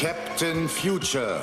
Captain Future.